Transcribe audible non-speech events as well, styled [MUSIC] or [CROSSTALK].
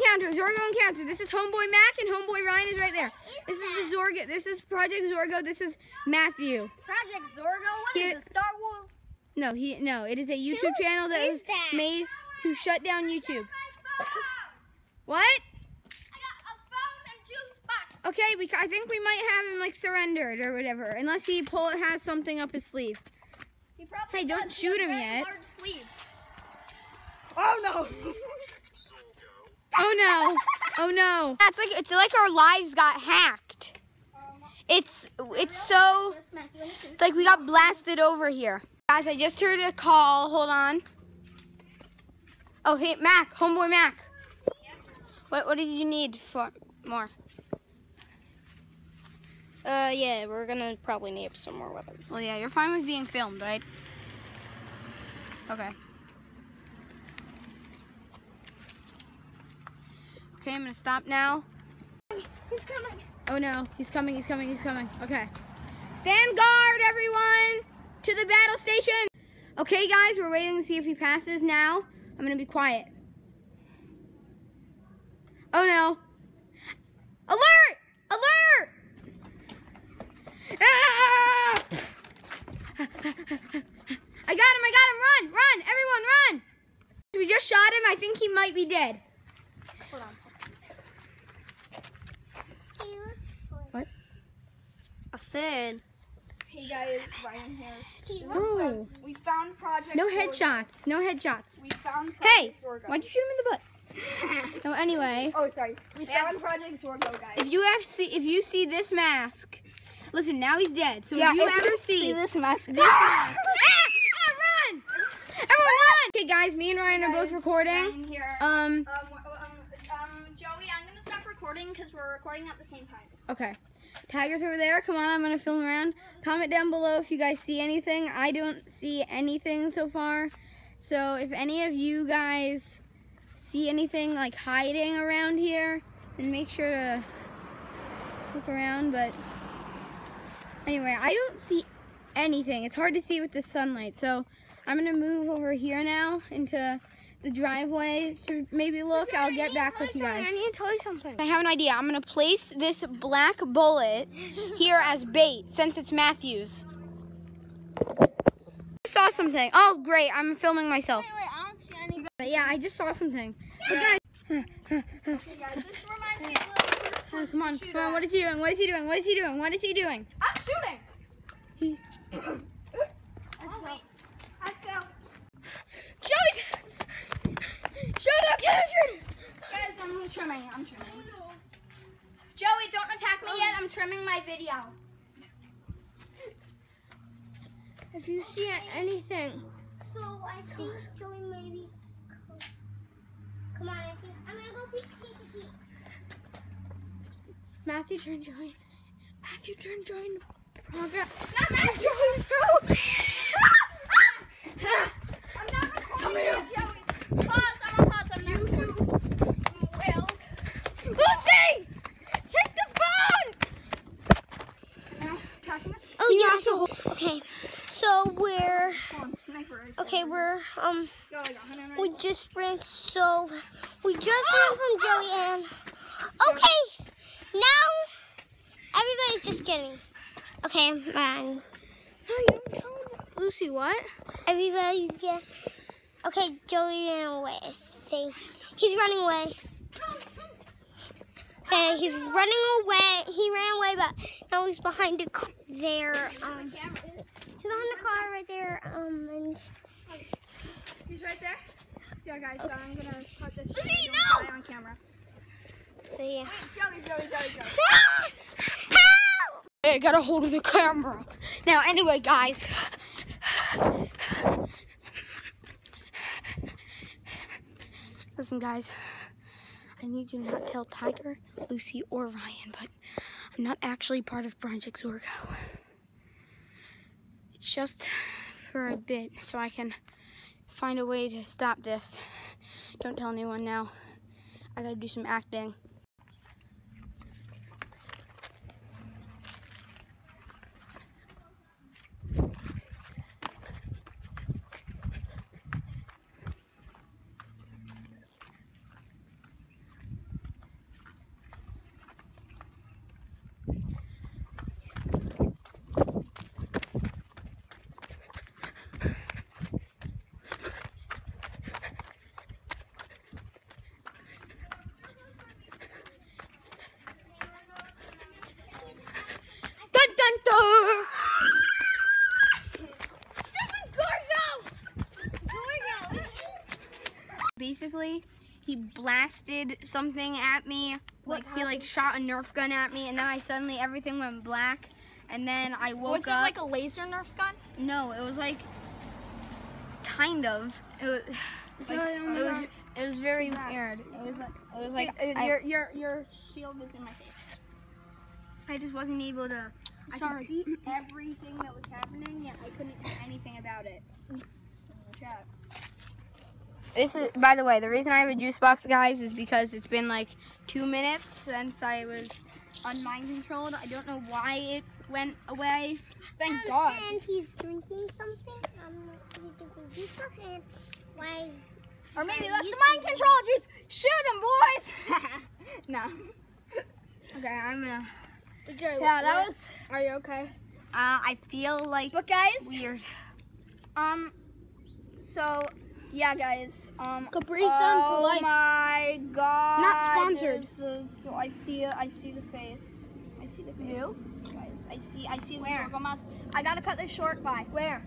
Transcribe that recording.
Encounter, Zorgo Encounter. This is Homeboy Mac and Homeboy Ryan is right there. This is the Zorgo. This is Project Zorgo. This is Matthew. Project Zorgo? What Here- is this, Star Wars? No, he no. It is a YouTube channel that was that? made to shut down YouTube. What? Okay, we I think we might have him like surrendered or whatever, unless he pull has something up his sleeve. He probably Hey, don't does. He has shoot him yet. Large. Oh no! [LAUGHS] Oh no! Oh no! That's like it's like our lives got hacked. It's it's so like we got blasted over here. Guys, I just heard a call. Hold on. Oh, hey, Mac, homeboy Mac. What what did you need for more? Uh, yeah, we're gonna probably need some more weapons. Well, yeah, you're fine with being filmed, right? Okay. Okay, I'm gonna stop now. He's coming. Oh no, he's coming, he's coming, he's coming. Okay. Stand guard, everyone! To the battle station! Okay, guys, we're waiting to see if he passes now. I'm gonna be quiet. Oh no. Alert! Alert! Ah! [LAUGHS] I got him, I got him! Run! Run! Everyone, run! We just shot him. I think he might be dead. Hold on. I said, Hey guys, Ryan here. Ooh. We found Project No Zorgo. headshots. No headshots. We found Project Hey! Zorgo. Why'd you shoot him in the butt? [LAUGHS] No, anyway. Oh, sorry. We found Project Zorgo, guys. If you have see if you see this mask, listen. Now he's dead. So Yeah, if you if you ever see, this mask. this mask, [LAUGHS] ah, run! Everyone run! Okay, guys. Me and Ryan are both recording. Ryan here. Um. Um, um, um, Joey, I'm gonna stop recording because we're recording at the same time. Okay. Tiger's over there. Come on, I'm gonna film around. Comment down below if you guys see anything. I don't see anything so far. So if any of you guys see anything like hiding around here, then make sure to look around. But anyway, I don't see anything. It's hard to see with the sunlight. So I'm gonna move over here now into the driveway to maybe look. I'll get back with you guys. I need to tell you something. I have an idea. I'm gonna place this black bullet here as bait since it's Matthews. I saw something. Oh, great. I'm filming myself. Wait, I don't see any. Yeah, I just saw something. Guys, Okay, guys, this reminds me of oh, come on, come on. What is he doing? What is he doing? What is he doing? What is he doing? I'm shooting. He- [COUGHS] Oh wait, I fell. Joey's. Joey got captured. Guys, I'm trimming. I'm trimming. Joey, don't attack me yet. I'm trimming my video. If you see anything, So I think Joey maybe. Come on, I think I'm gonna go peek, peek, peek. Matthew turn join. Matthew turn join. Progress. Not Matthew. [LAUGHS] I'm not recording you, Joey. Pause. I'm on pause. I'm not recording. Will. Lucy, take the phone. Now, tracking us. oh You yeah. have to hold- Okay, so we're Hold on, sniper rifle. okay. We're um. Go, I got hunter rifle. We just ran so. We just ran from Joey and. Okay, now everybody's just kidding. Okay, man. No, you don't tell Lucy what? Everybody get. Okay, Joey ran away. Think he's running away. Okay, he's running away. He ran away, but now he's behind a car there. Um, behind the car right there. Um, and He's right there. So, yeah, guys, so I'm gonna cut this. Lucy, no! On camera. so yeah. Joey, Joey, Joey, Joey. [LAUGHS] Help! I got a hold of the camera. Now, anyway, guys. Listen, guys. I need you to not tell Tiger, Lucy, or Ryan, but I'm not actually part of Project Zorgo. Just for a bit, so I can find a way to stop this. Don't tell anyone now. I gotta do some acting. Basically he blasted something at me. What Like he like shot a Nerf gun at me, and then I suddenly everything went black, and then I woke Was it up. like a laser Nerf gun? no, it was like kind of. It was. [SIGHS] Like, Oh it was it was very weird. It was like it was like uh, I, your your your shield is in my face. I just wasn't able to. I Sorry. could see everything that was happening, yet I couldn't do anything about it. This is, by the way, the reason I have a juice box, guys, is because it's been like two minutes since I was unmind controlled. I don't know why it went away. Thank Um, God. And he's drinking something. Um, he's drinking juice box and why Or maybe that's the mind control juice. Shoot him, boys. [LAUGHS] no. Okay, I'm gonna. Yeah, that was. Are you okay? Uh, I feel like But guys, weird. um, so yeah, guys, um, Capri oh Sun for life. Oh my God, Not sponsored. This is, so I see. I see the face. I see the face. You? Guys, I see. I see Where? circle mouse. I gotta cut this short. Bye. Where?